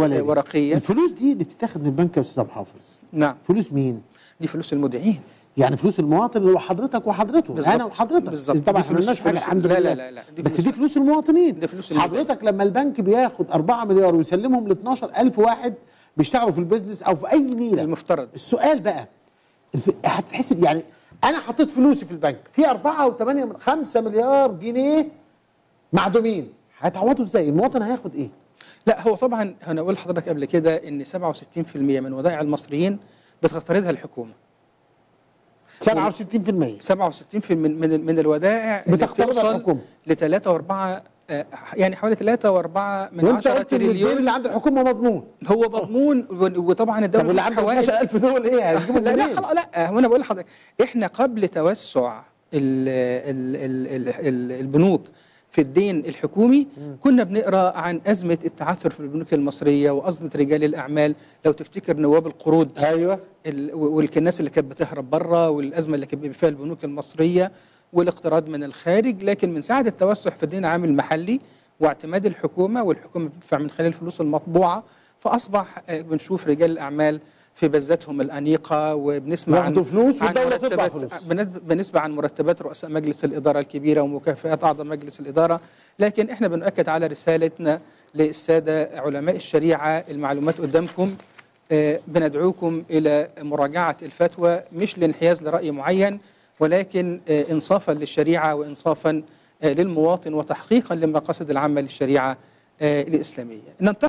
ورقيه الفلوس دي اللي بتتاخد من البنك يا أستاذ محافظ نعم. فلوس مين؟ دي فلوس المودعين يعني فلوس المواطن اللي هو حضرتك وحضرته بالظبط. أنا وحضرتك. بالظبط. طبعا إحنا مالناش حاجة الحمد لله لا- لا- لا. دي بس دي فلوس المواطنين. دي فلوس. حضرتك لما البنك بياخد 4 مليار ويسلمهم ل 12000 واحد بيشتغلوا في البيزنس أو في أي نيله المفترض. السؤال بقى الف- هتتحسب يعني أنا حطيت فلوسي في البنك في 4 و8 من 5 مليار جنيه معدومين هيتعوضوا إزاي؟ المواطن هياخد إيه؟ لا هو طبعا أنا أقول لحضرتك قبل كده إن 67% من ودائع المصريين بتقترضها الحكومة 67% 67% من من من الودائع بتقترضها بتوصل الحكومة. ل 3 و4 يعني حوالي 3 و4 من وأنت 10 قلت إن الدين تريليون اللي عند الحكومة مضمون هو مضمون وطبعا الدولة طب اللي عنده فوائد. 12000 دول إيه هيجيبوا لا؟ لا خلاص لا هو أنا بقول لحضرتك إحنا قبل توسع ال ال ال البنوك في الدين الحكومي كنا بنقرأ عن أزمة التعثر في البنوك المصرية وأزمة رجال الأعمال. لو تفتكر نواب القروض أيوه. ال- والناس اللي كانت بتهرب بره والأزمة اللي كانت فيها البنوك المصرية والاقتراض من الخارج. لكن من ساعة التوسع في الدين العام المحلي واعتماد الحكومة والحكومة بتدفع من خلال الفلوس المطبوعة فأصبح آه، بنشوف رجال الأعمال في بزاتهم الأنيقة وبنسمع عن فلوس عن والدولة تطبع مرتبات- فلوس. بن- بنسمع عن مرتبات رؤساء مجلس الإدارة الكبيرة ومكافئات اعضاء مجلس الإدارة لكن إحنا بنؤكد على رسالتنا للسادة علماء الشريعة المعلومات قدامكم آه، بندعوكم إلى مراجعة الفتوى مش لانحياز لرأي معين ولكن آه، انصافا للشريعة وانصافا آه، للمواطن وتحقيقا للشريعة آه، الإسلامية. ننتقل